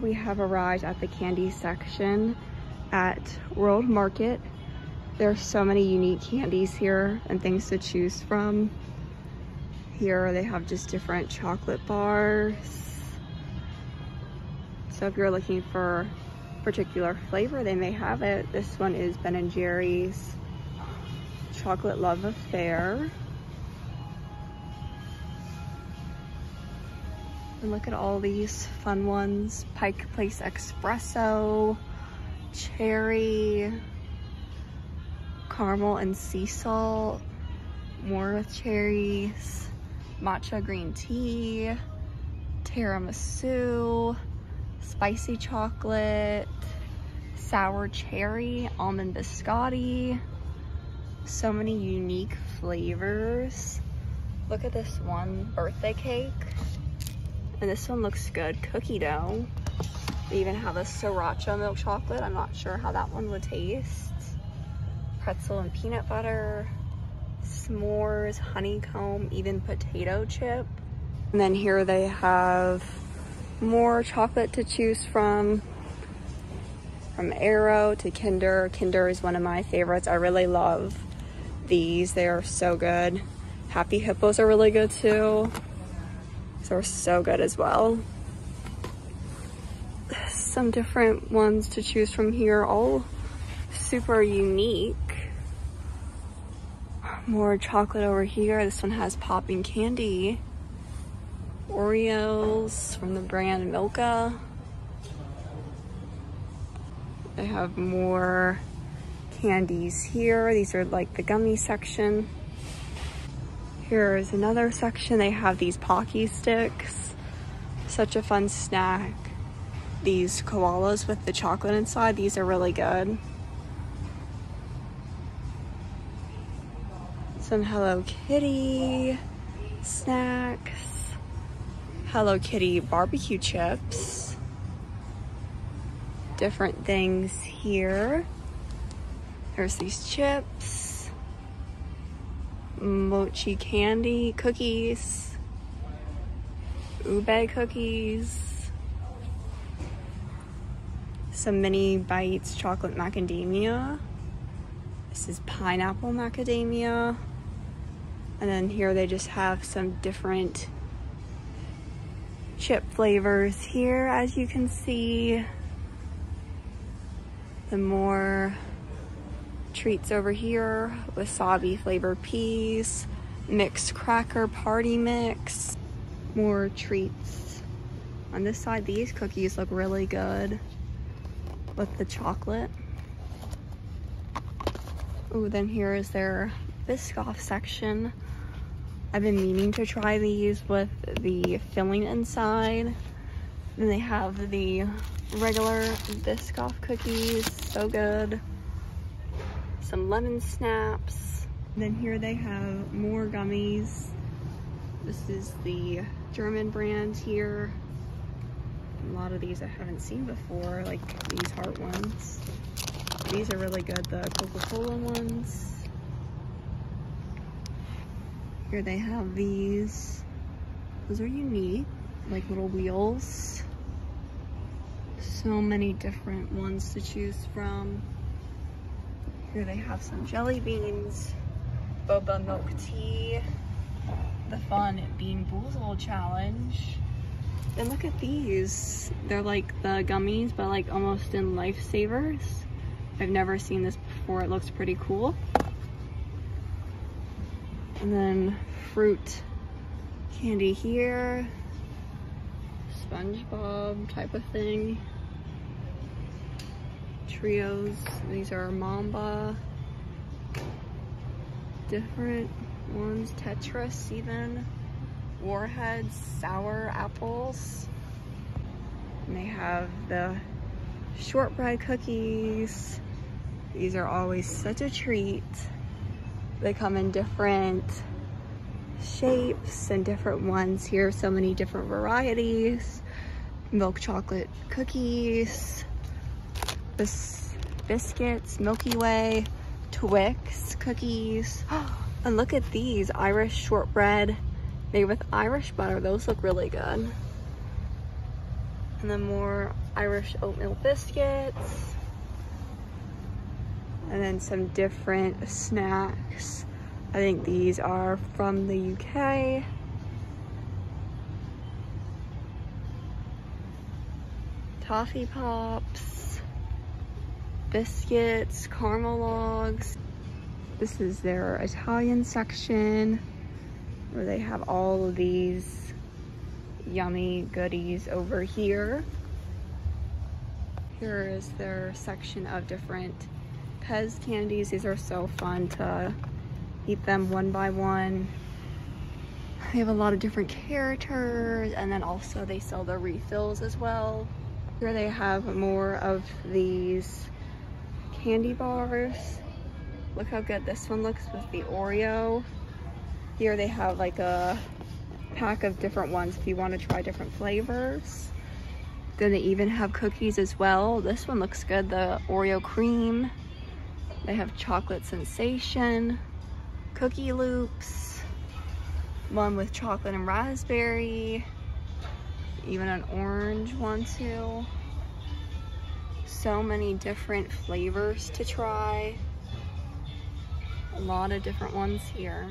we have arrived at the candy section at World Market. There are so many unique candies here and things to choose from. Here they have just different chocolate bars. So if you're looking for particular flavor, they may have it. This one is Ben & Jerry's Chocolate Love Affair. And look at all these fun ones. Pike Place Espresso, Cherry, Caramel and Sea Salt, more with cherries, Matcha Green Tea, Tiramisu, Spicy Chocolate, Sour Cherry, Almond Biscotti. So many unique flavors. Look at this one birthday cake. And this one looks good. Cookie dough. They even have a sriracha milk chocolate. I'm not sure how that one would taste. Pretzel and peanut butter. S'mores, honeycomb, even potato chip. And then here they have more chocolate to choose from. From Aero to Kinder. Kinder is one of my favorites. I really love these. They are so good. Happy Hippos are really good too. These are so good as well. Some different ones to choose from here, all super unique. More chocolate over here. This one has popping candy. Oreos from the brand Milka. They have more candies here. These are like the gummy section. Here is another section. They have these Pocky sticks. Such a fun snack. These koalas with the chocolate inside. These are really good. Some Hello Kitty snacks. Hello Kitty barbecue chips. Different things here. There's these chips mochi candy cookies, ube cookies, some mini bites chocolate macadamia. This is pineapple macadamia. And then here they just have some different chip flavors here, as you can see. The more treats over here, wasabi flavored peas, mixed cracker party mix, more treats. On this side, these cookies look really good with the chocolate. Oh, then here is their Biscoff section. I've been meaning to try these with the filling inside. Then they have the regular Biscoff cookies, so good some lemon snaps. And then here they have more gummies. This is the German brand here. A lot of these I haven't seen before, like these heart ones. These are really good, the Coca-Cola ones. Here they have these. Those are unique, like little wheels. So many different ones to choose from. Here they have some jelly beans, boba milk tea, the fun Bean Boozled challenge. And look at these. They're like the gummies, but like almost in lifesavers. I've never seen this before. It looks pretty cool. And then fruit candy here. SpongeBob type of thing trios. These are Mamba. Different ones. Tetris even. Warheads, sour apples. And they have the shortbread cookies. These are always such a treat. They come in different shapes and different ones here. So many different varieties. Milk chocolate cookies bis biscuits, Milky Way, Twix, cookies. And look at these, Irish shortbread made with Irish butter. Those look really good. And then more Irish oatmeal biscuits. And then some different snacks. I think these are from the UK. Toffee Pops, biscuits, caramel logs. This is their Italian section where they have all of these yummy goodies over here. Here is their section of different Pez candies. These are so fun to eat them one by one. They have a lot of different characters and then also they sell the refills as well. Here they have more of these candy bars. Look how good this one looks with the Oreo. Here they have like a pack of different ones if you want to try different flavors. Then they even have cookies as well. This one looks good, the Oreo cream. They have chocolate sensation, cookie loops, one with chocolate and raspberry, even an orange one too. So many different flavors to try. A lot of different ones here.